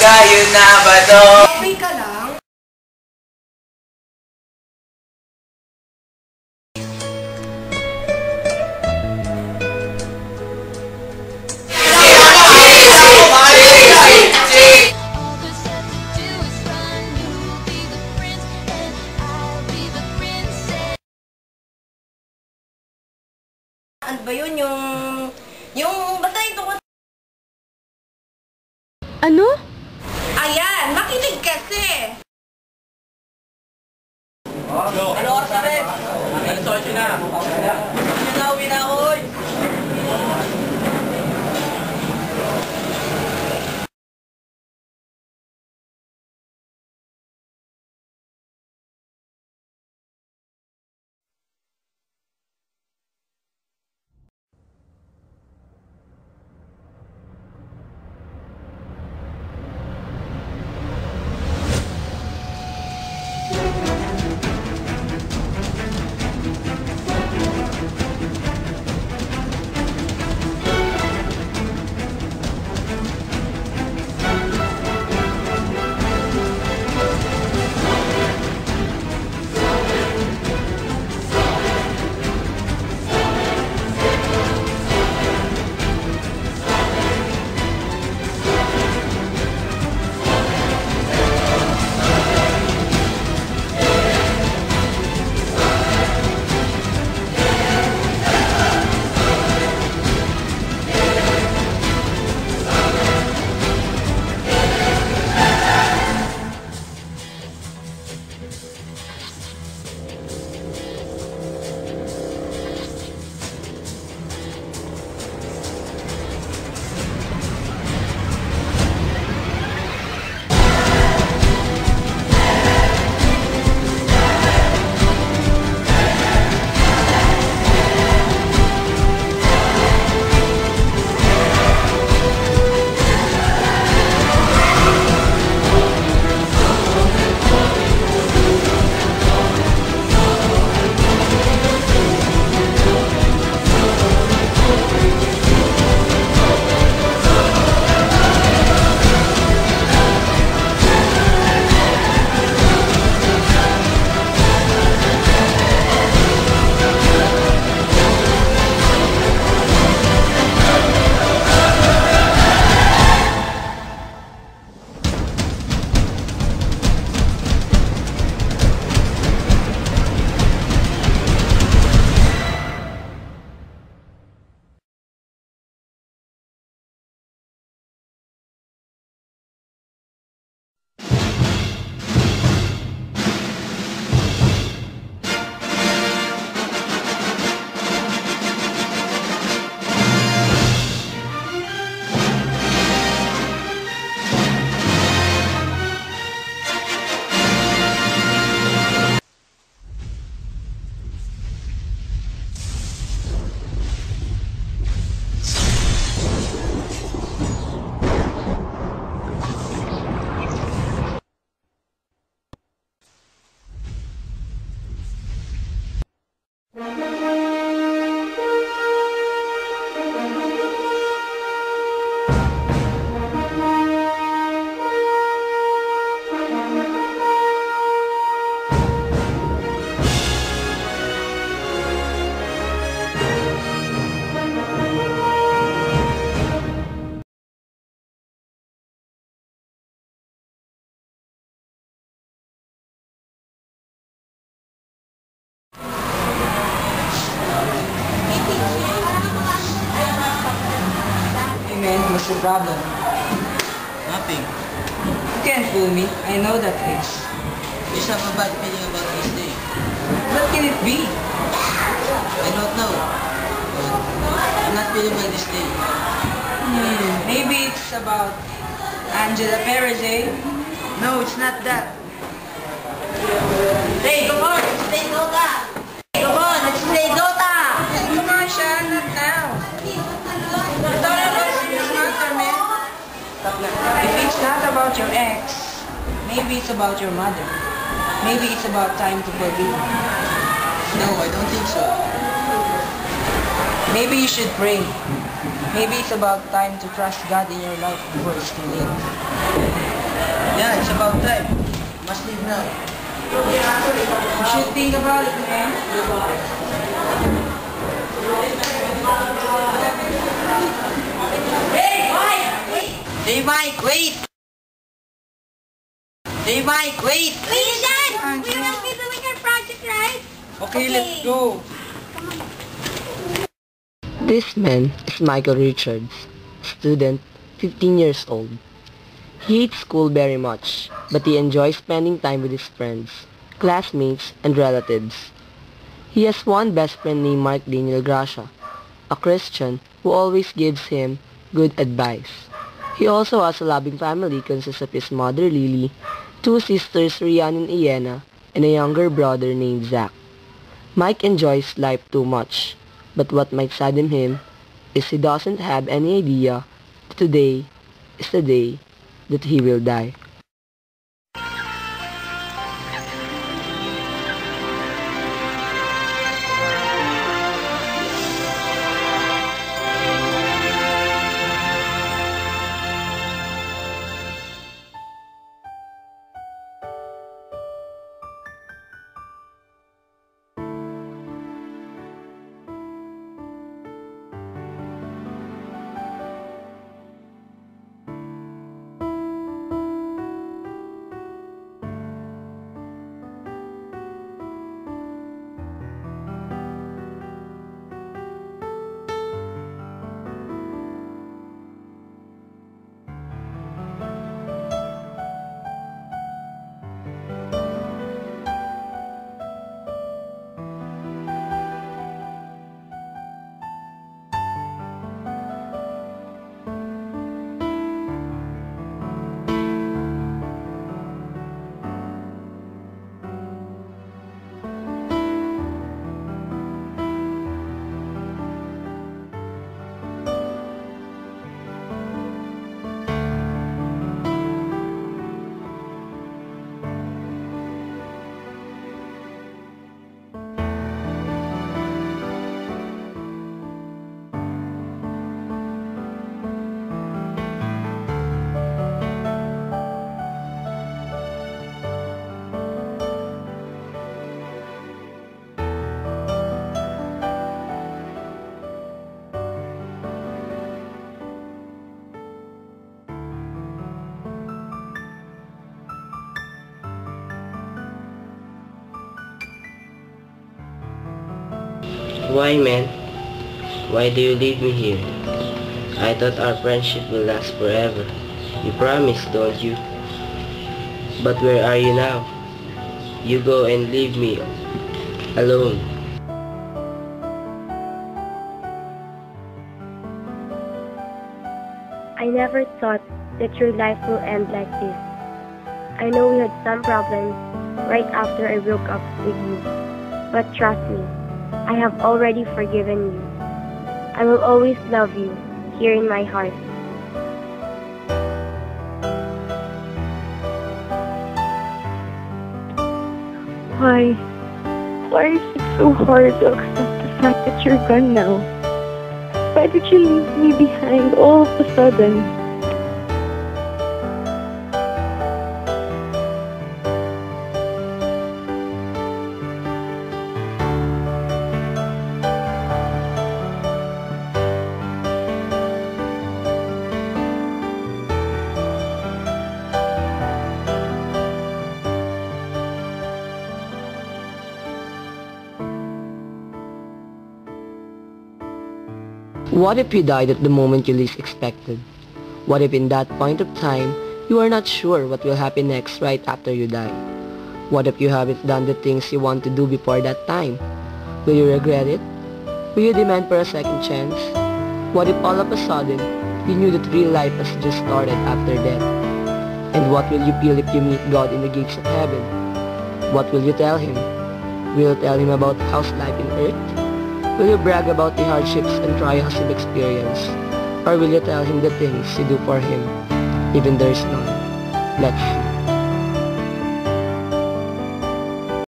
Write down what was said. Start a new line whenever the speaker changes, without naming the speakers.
Gayon na ba to?
Okay ka lang? Ano ba yun? Yung... Yung... Basta yung...
Ano?
Problem?
Nothing.
You can't fool me. I know that face.
Just have a bad feeling about this day.
What can it be?
I don't know. But I'm not feeling well this day.
Hmm, maybe it's about Angela Perez, eh?
No, it's not that.
It's about your mother. Maybe it's about time to forgive.
No, I don't think so.
Maybe you should pray. Maybe it's about time to trust God in your life before it's too late.
Yeah, it's about time. Must leave now.
You should think about it, man.
Hey, Mike! Hey, Mike, wait! Hey, Mike, wait!
Wait, Dad! We will be doing our project, right?
Okay, let's go.
This man is Michael Richards, student, 15 years old. He hates school very much, but he enjoys spending time with his friends, classmates, and relatives. He has one best friend named Mark Daniel Gracia, a Christian who always gives him good advice. He also has a loving family consisting of his mother Lily, two sisters Rian and Iena, and a younger brother named Zach. Mike enjoys life too much, but what might sadden him is he doesn't have any idea that today is the day that he will die. Why, man? Why do you leave me here? I thought our friendship will last forever. You promised, don't you? But where are you now? You go and leave me alone.
I never thought that your life will end like this. I know we had some problems right after I broke up with you. But trust me, I have already forgiven you. I will always love you here in my heart. Why? Why is it so hard to accept the fact that you're gone now? Why did you leave me behind all of a sudden?
What if you died at the moment you least expected? What if in that point of time, you are not sure what will happen next right after you die? What if you haven't done the things you want to do before that time? Will you regret it? Will you demand for a second chance? What if all of a sudden, you knew that real life has just started after death? And what will you feel if you meet God in the gates of heaven? What will you tell Him? Will you tell Him about how's life in earth? Will you brag about the hardships and trials you've experienced? Or will you tell him the things you do for him, even there's none? Let's.